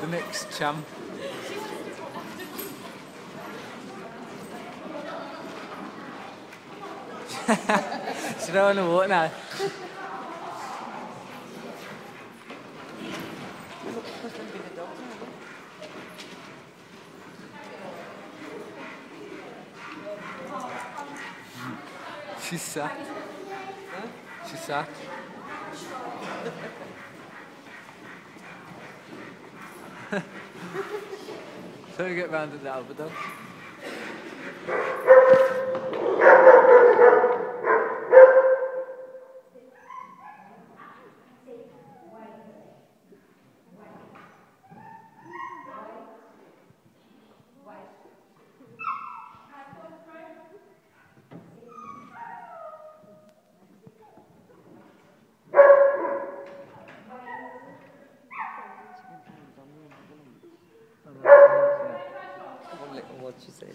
the next champ. She's not on the water now. She's sat. She's sat. So we get round to the Alberdo. She said.